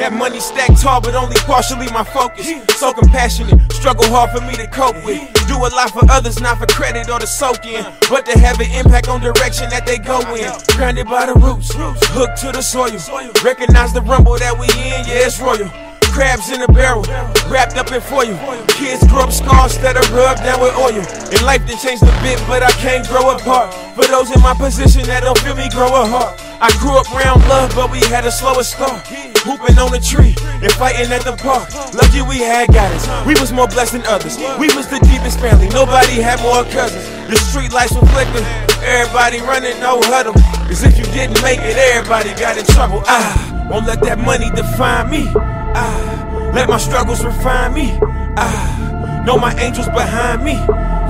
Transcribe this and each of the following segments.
That money stacked tall, but only partially my focus. So compassionate, struggle hard for me to cope with. Do a lot for others, not for credit or to soak in, but to have an impact on direction that they go in. Grounded by the roots, hooked to the soil. Recognize the rumble that we in, yeah, it's royal. Crabs in a barrel, wrapped up in foil. Kids grow up scars that are rubbed down with oil. And life done changed a bit, but I can't grow apart. For those in my position that don't feel me grow a heart. I grew up around love, but we had a slower start. Hooping on a tree and fighting at the park. Lucky we had guidance. We was more blessed than others. We was the deepest family. Nobody had more cousins. The street lights were flickering. Everybody running, no huddle. Cause if you didn't make it, everybody got in trouble. Ah, won't let that money define me. Ah, let my struggles refine me. Ah, know my angels behind me.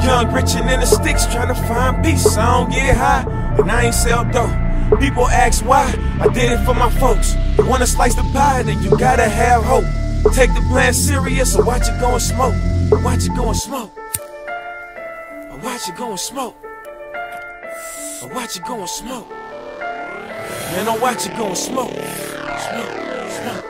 Young, rich, and in the sticks, trying to find peace. I don't get high, and I ain't sell dope. People ask why, I did it for my folks. You wanna slice the pie, then you gotta have hope. Take the plan serious or watch it go and smoke. Watch it go and smoke. Or watch it go and smoke. Or watch it go and smoke. Man, don't watch it go and smoke.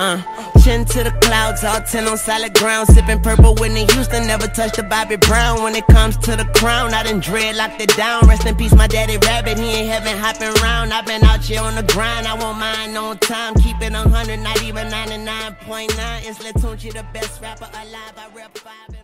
Uh, chin to the clouds, all 10 on solid ground. Sipping purple Whitney Houston, never touched the Bobby Brown. When it comes to the crown, I done dread locked it down. Rest in peace, my daddy rabbit, he ain't heaven hopping round. i been out here on the grind, I won't mind on time. Keep it 100, not even 99.9. It's Latunchi, the best rapper alive. I rep five.